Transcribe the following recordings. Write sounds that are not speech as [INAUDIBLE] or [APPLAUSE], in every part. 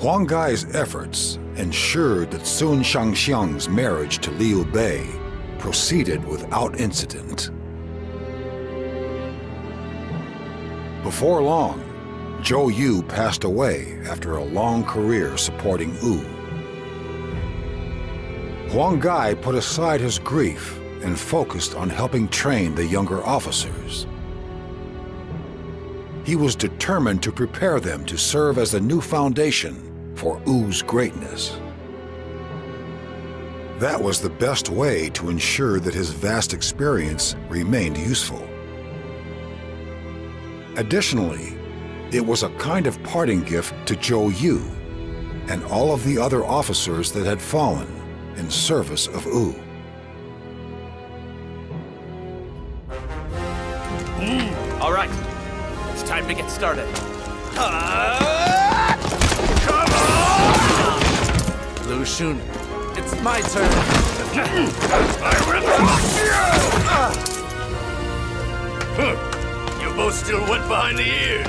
Huang Gai's efforts ensured that Sun Shangxiang's marriage to Liu Bei proceeded without incident. Before long, Zhou Yu passed away after a long career supporting Wu. Huang Gai put aside his grief and focused on helping train the younger officers. He was determined to prepare them to serve as the new foundation for Wu's greatness. That was the best way to ensure that his vast experience remained useful. Additionally, it was a kind of parting gift to Zhou Yu and all of the other officers that had fallen in service of Wu. Hmm, all right, it's time to get started. Come Lu it's my turn. I will rock you! You both still wet behind the ears.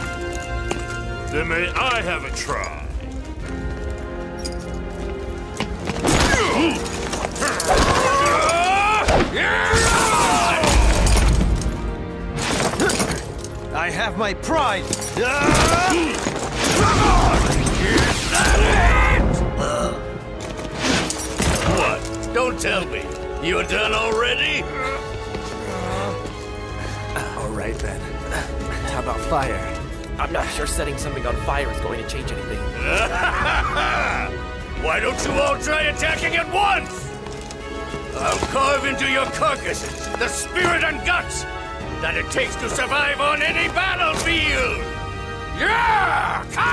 Then may I have a try? I have my pride. What? Don't tell me. You're done already? Uh, all right then. How about fire? I'm not sure setting something on fire is going to change anything. [LAUGHS] Why don't you all try attacking at once? I'll carve into your carcasses the spirit and guts that it takes to survive on any battlefield! Yeah! Come on!